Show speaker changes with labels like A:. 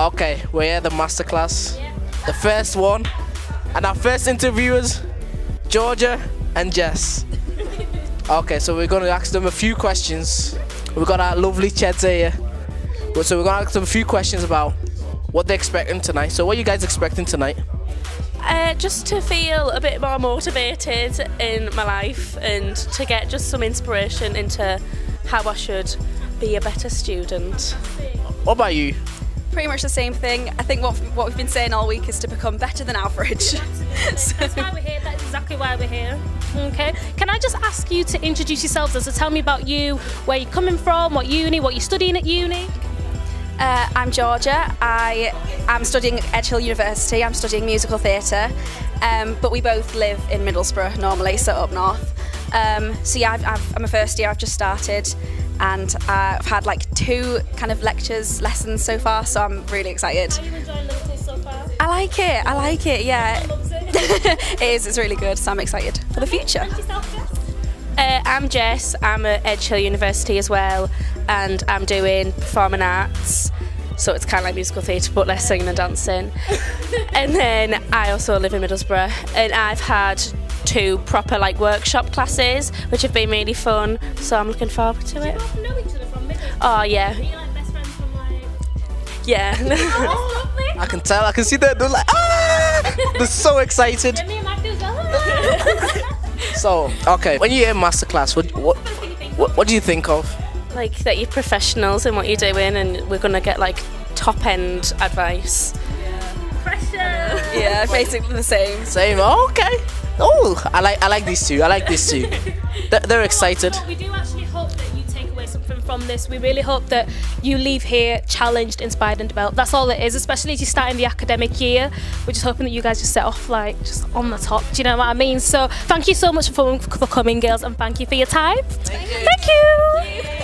A: Okay, we're at the masterclass. The first one. And our first interviewers, Georgia and Jess. Okay, so we're going to ask them a few questions. We've got our lovely Cheds here. So we're going to ask them a few questions about what they're expecting tonight. So what are you guys expecting tonight?
B: Uh, just to feel a bit more motivated in my life and to get just some inspiration into how I should be a better student.
A: What about you?
C: Pretty much the same thing. I think what, what we've been saying all week is to become better than average.
D: That's why we're here. That's exactly why we're here. Okay. Can I just ask you to introduce yourselves and so tell me about you, where you're coming from, what uni, what you're studying at uni?
C: Uh, I'm Georgia. I am studying at Edge Hill University. I'm studying musical theatre, um, but we both live in Middlesbrough normally, so up north. Um, so yeah, I've, I've, I'm a first year. I've just started, and uh, I've had like two kind of lectures, lessons so far. So I'm really excited.
D: Are you enjoying Liverpool so far?
C: I like it. I like it. Yeah,
D: it.
C: it is. It's really good. So I'm excited for the future.
D: And yourself, Jess?
B: Uh, I'm Jess. I'm at Edge Hill University as well, and I'm doing performing arts. So it's kind of like musical theatre, but less singing and dancing. and then I also live in Middlesbrough, and I've had two proper like workshop classes, which have been really fun. So I'm looking forward to it.
D: both know each other from
B: Oh yeah,
D: Are you like best friends from like?
B: yeah.
D: Oh.
A: I can tell, I can see that they're like, ah! They're so excited.
D: And me and Magda as well.
A: So, okay, when you hear masterclass, what, what, what, what do you think of?
B: like that you're professionals in what you're doing, and we're gonna get like top end advice. Yeah.
D: Pressure.
C: Yeah, basically the same.
A: Same. Oh, okay. Oh, I like I like these two. I like these two. They're, they're excited.
D: We do actually hope that you take away something from this. We really hope that you leave here challenged, inspired, and developed. That's all it is, especially as you start in the academic year. We're just hoping that you guys just set off like just on the top. Do you know what I mean? So thank you so much for, for coming, girls, and thank you for your time. Thank you.